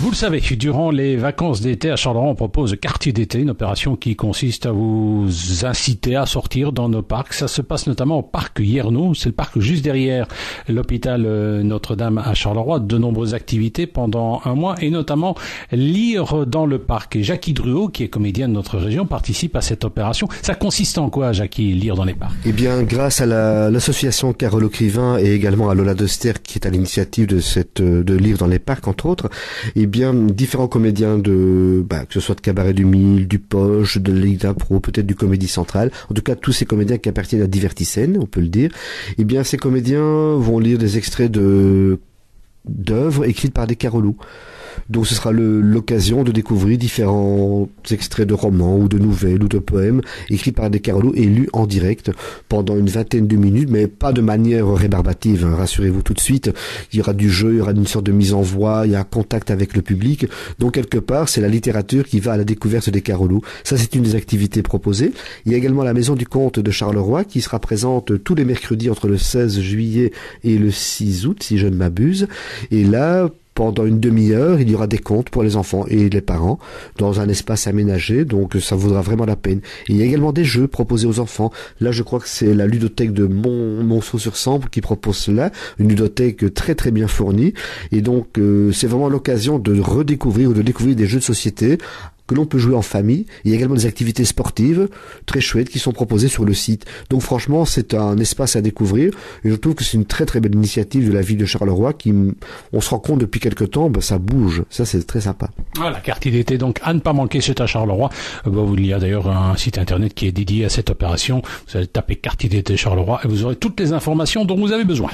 Vous le savez, durant les vacances d'été à Charleroi, on propose Quartier d'été, une opération qui consiste à vous inciter à sortir dans nos parcs. Ça se passe notamment au parc Yernou, c'est le parc juste derrière l'hôpital euh, Notre-Dame à Charleroi. De nombreuses activités pendant un mois et notamment lire dans le parc. Et Jackie Druot, qui est comédien de notre région, participe à cette opération. Ça consiste en quoi, Jackie, lire dans les parcs? Eh bien, grâce à l'association Carole Crivain et également à Lola Dester, qui est à l'initiative de cette de lire dans les parcs, entre autres, eh bien, différents comédiens de, bah, que ce soit de Cabaret du Mille, du Poche, de Ligue Pro, peut-être du Comédie Centrale, en tout cas tous ces comédiens qui appartiennent à Divertissène, on peut le dire, eh bien, ces comédiens vont lire des extraits de d'œuvres écrites par des Carolous. Donc ce sera l'occasion de découvrir différents extraits de romans ou de nouvelles ou de poèmes écrits par des Carolo et lus en direct pendant une vingtaine de minutes, mais pas de manière rébarbative, hein, rassurez-vous tout de suite. Il y aura du jeu, il y aura une sorte de mise en voix, il y a un contact avec le public. Donc quelque part, c'est la littérature qui va à la découverte des Carolo. Ça, c'est une des activités proposées. Il y a également la Maison du Comte de Charleroi qui sera présente tous les mercredis entre le 16 juillet et le 6 août, si je ne m'abuse. Et là, pendant une demi-heure, il y aura des contes pour les enfants et les parents dans un espace aménagé, donc ça vaudra vraiment la peine. il y a également des jeux proposés aux enfants. Là, je crois que c'est la ludothèque de Mont Monceau sur Sambre qui propose cela, une ludothèque très très bien fournie. Et donc, euh, c'est vraiment l'occasion de redécouvrir ou de découvrir des jeux de société que l'on peut jouer en famille. Il y a également des activités sportives très chouettes qui sont proposées sur le site. Donc franchement, c'est un espace à découvrir et je trouve que c'est une très très belle initiative de la ville de Charleroi qui, on se rend compte depuis quelques temps, ben, ça bouge. Ça, c'est très sympa. Voilà, quartier d'été, donc à ne pas manquer, c'est à Charleroi. Euh, il y a d'ailleurs un site internet qui est dédié à cette opération. Vous allez taper quartier d'été Charleroi et vous aurez toutes les informations dont vous avez besoin.